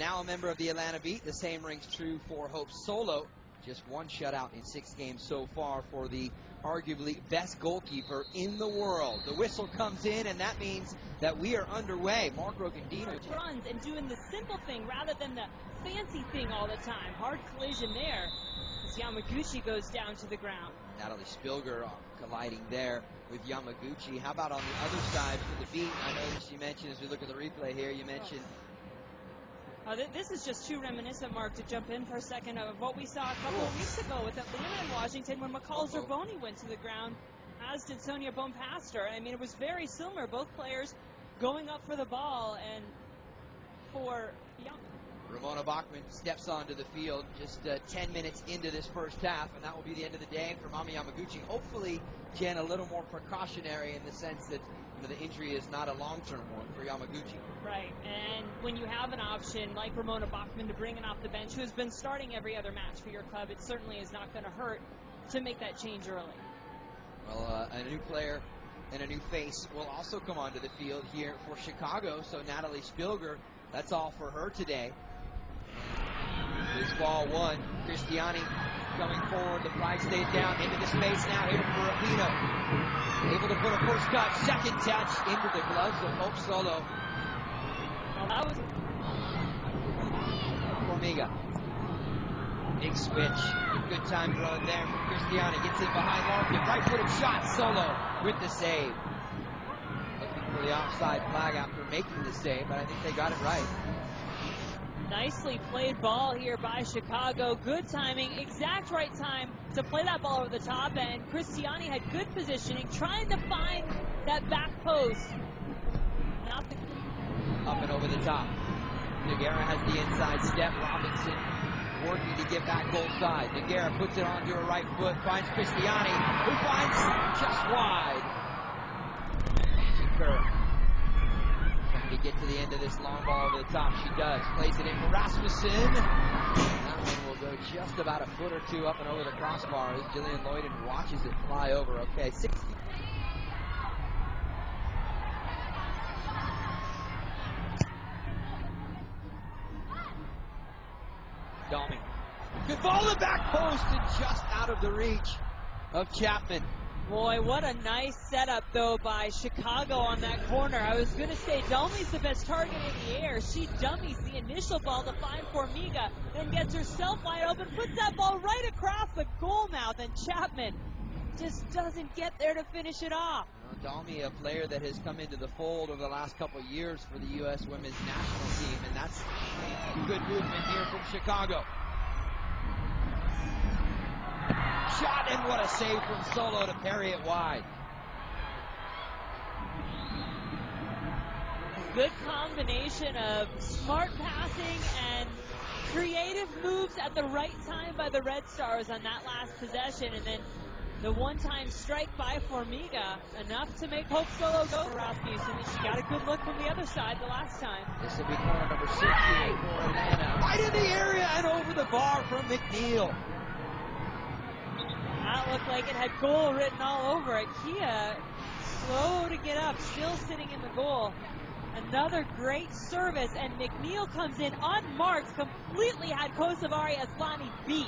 now a member of the Atlanta Beat. The same rings true for Hope Solo. Just one shutout in six games so far for the arguably best goalkeeper in the world. The whistle comes in, and that means that we are underway. Mark Rogandino runs and doing the simple thing rather than the fancy thing all the time. Hard collision there as Yamaguchi goes down to the ground. Natalie Spilger colliding there with Yamaguchi. How about on the other side for the beat? I know that you mentioned as we look at the replay here, you mentioned uh, th this is just too reminiscent, Mark, to jump in for a second of what we saw a couple of weeks ago with Atlanta and Washington when McCall Zerboni went to the ground, as did Sonia Bompastor. I mean, it was very similar. Both players going up for the ball and for Young. Ramona Bachmann steps onto the field just uh, 10 minutes into this first half, and that will be the end of the day for Mami Yamaguchi. Hopefully, Jen, a little more precautionary in the sense that you know, the injury is not a long-term one for Yamaguchi. Right, and when you have an option like Ramona Bachmann to bring in off the bench, who has been starting every other match for your club, it certainly is not going to hurt to make that change early. Well, uh, a new player and a new face will also come onto the field here for Chicago. So Natalie Spilger, that's all for her today. This ball one. Cristiane coming forward. The flag stays down into the space now here for Rapinoe. Able to put a first touch, second touch into the gloves of Hope Solo. Formiga. Big switch. Good time run there from Cristiane. Gets in behind Larkin. Right footed shot. Solo with the save. Looking for the offside flag after making the save, but I think they got it right. Nicely played ball here by Chicago. Good timing, exact right time to play that ball over the top. And Cristiane had good positioning, trying to find that back post. Not the... Up and over the top. Nogueira has the inside step. Robinson working to get back both sides. Nogueira puts it onto her right foot, finds Cristiane, who finds just wide. Angie Kerr to get to the end of this long ball over the top. She does. Plays it in for Rasmussen. That one will go just about a foot or two up and over the crossbar as Jillian Loyden watches it fly over. Okay, 60. Dalmy. Good ball the back post and just out of the reach of Chapman. Boy, what a nice setup, though, by Chicago on that corner. I was going to say, Dalmy's the best target in the air. She dummies the initial ball to find Formiga, then gets herself wide open, puts that ball right across the goal mouth, and Chapman just doesn't get there to finish it off. Dalmy, a player that has come into the fold over the last couple years for the U.S. women's national team, and that's good movement here from Chicago. Shot, and what a save from Solo to parry it wide. Good combination of smart passing and creative moves at the right time by the Red Stars on that last possession, and then the one-time strike by Formiga, enough to make Hope Solo go for Rasmussen. And she got a good look from the other side the last time. This will be corner number 68 for Atlanta. Right in the area and over the bar from McNeill. Looked like it had goal written all over it. Kia slow to get up, still sitting in the goal. Another great service, and McNeill comes in unmarked, completely had Kosovare Asllani beat.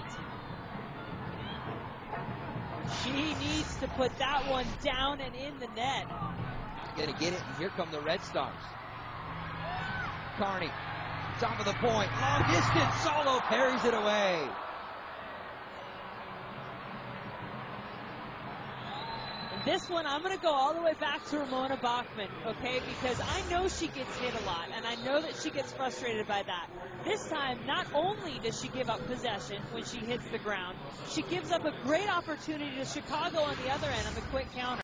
She needs to put that one down and in the net. Gonna get it, and here come the Red Stars. Carney, top of the point, long distance, solo parries it away. This one, I'm going to go all the way back to Ramona Bachmann, okay? Because I know she gets hit a lot, and I know that she gets frustrated by that. This time, not only does she give up possession when she hits the ground, she gives up a great opportunity to Chicago on the other end on the quick counter.